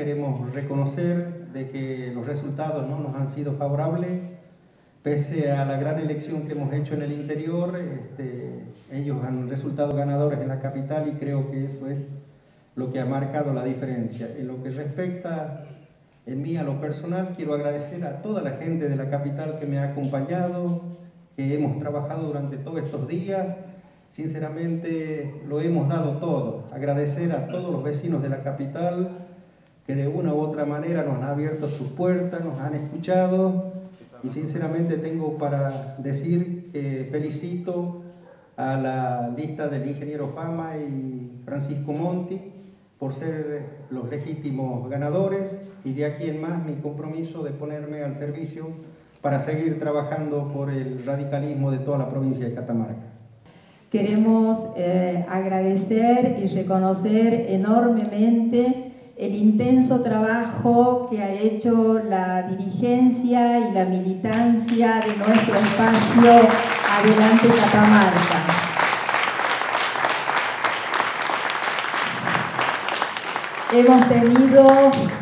Queremos reconocer de que los resultados ¿no? nos han sido favorables, pese a la gran elección que hemos hecho en el interior, este, ellos han resultado ganadores en la capital y creo que eso es lo que ha marcado la diferencia. En lo que respecta en mí a lo personal, quiero agradecer a toda la gente de la capital que me ha acompañado, que hemos trabajado durante todos estos días. Sinceramente lo hemos dado todo. Agradecer a todos los vecinos de la capital que de una u otra manera nos han abierto sus puertas, nos han escuchado y sinceramente tengo para decir que felicito a la lista del ingeniero Fama y Francisco Monti por ser los legítimos ganadores y de aquí en más mi compromiso de ponerme al servicio para seguir trabajando por el radicalismo de toda la provincia de Catamarca. Queremos eh, agradecer y reconocer enormemente el intenso trabajo que ha hecho la dirigencia y la militancia de nuestro espacio Adelante Catamarca. hemos tenido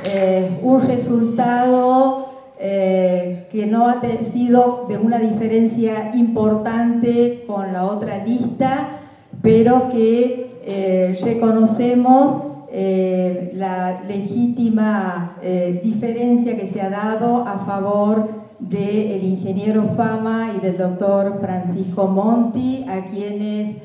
eh, un resultado eh, que no ha sido de una diferencia importante con la otra lista, pero que eh, reconocemos la legítima diferencia que se ha dado a favor del ingeniero Fama y del doctor Francisco Monti, a quienes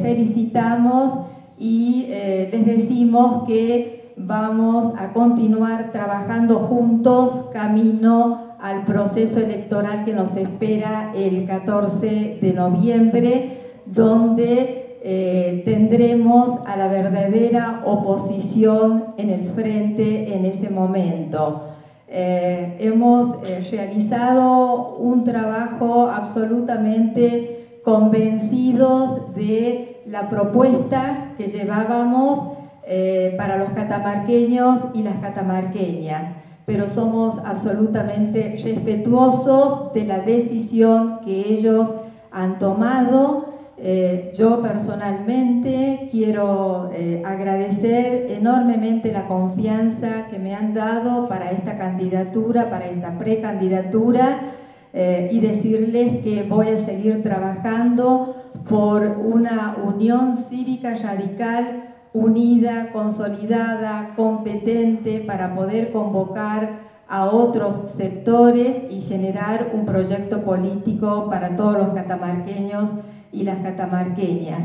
felicitamos y les decimos que vamos a continuar trabajando juntos camino al proceso electoral que nos espera el 14 de noviembre, donde eh, tendremos a la verdadera oposición en el frente en ese momento. Eh, hemos eh, realizado un trabajo absolutamente convencidos de la propuesta que llevábamos para los catamarqueños y las catamarqueñas, pero somos absolutamente respetuosos de la decisión que ellos han tomado. Eh, yo personalmente quiero eh, agradecer enormemente la confianza que me han dado para esta candidatura, para esta precandidatura y decirles que voy a seguir trabajando por una unión cívica radical unida, consolidada, competente para poder convocar a otros sectores y generar un proyecto político para todos los catamarqueños y las catamarqueñas.